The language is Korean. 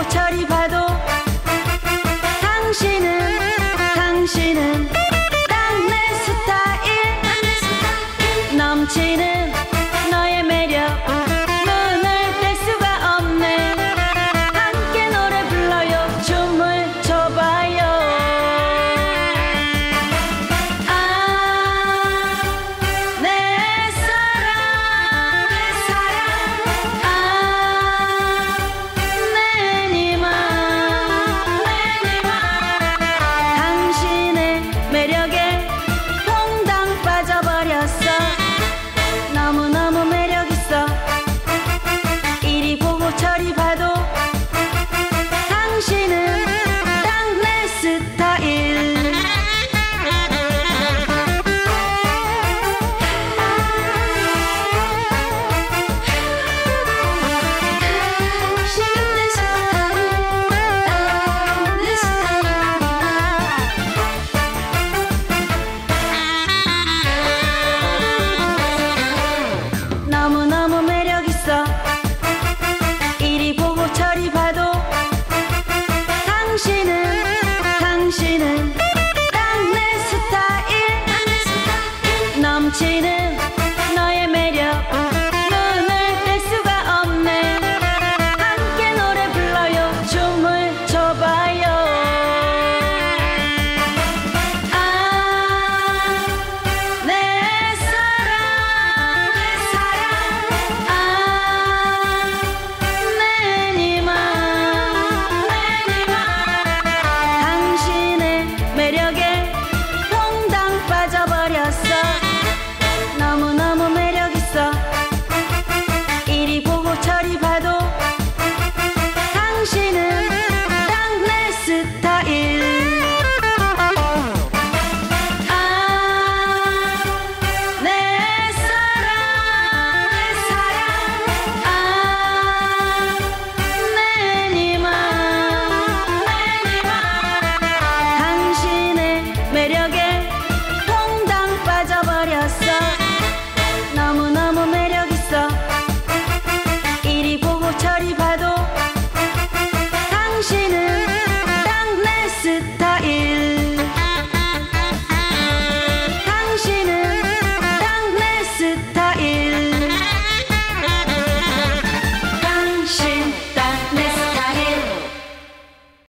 고철이 봐도 당신은 당신은 당신은 당신은 딱 내 스타일. 넘치는 너의 매력